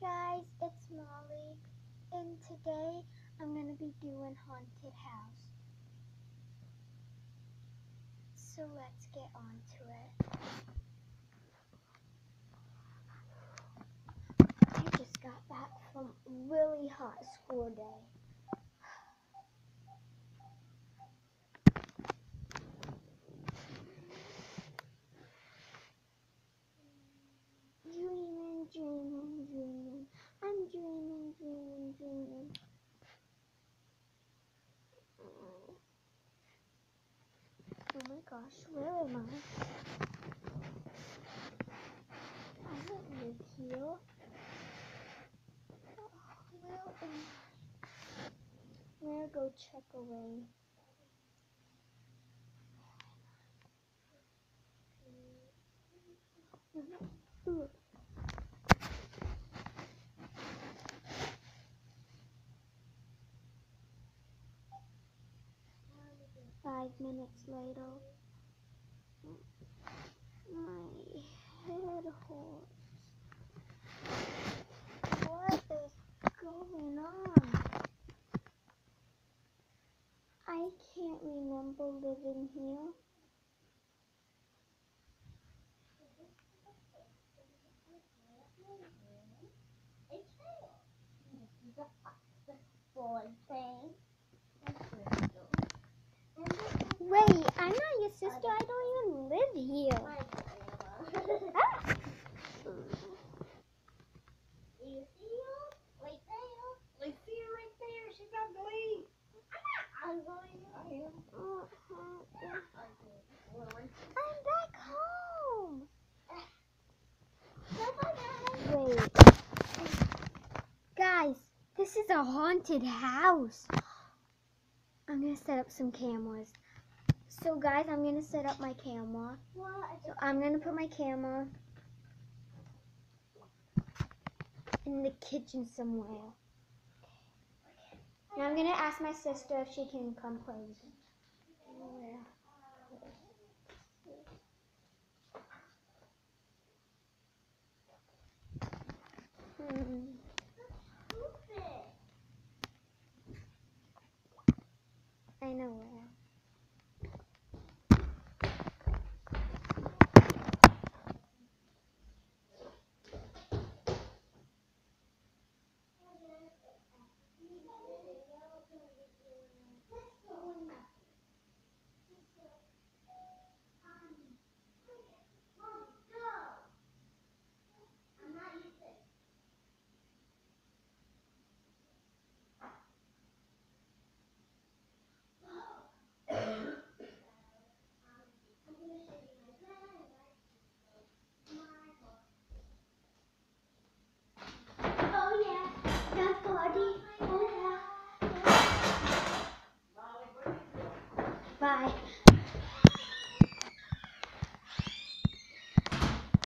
guys, it's Mollie, and today I'm gonna be doing haunted house. So let's get on to it. I just got back from really hot school day. My gosh, where am I? I don't live here. Oh, where am I? I'm gonna go check away. Ooh. Five minutes later, my head hurts. What is going on? I can't remember living here. Wait, I'm not your sister. I don't even live here. Ah. Going. This is a haunted house. I'm gonna set up some cameras. So guys, I'm gonna set up my camera. So I'm gonna put my camera in the kitchen somewhere. And I'm gonna ask my sister if she can come play. Hmm. I know where. Bye.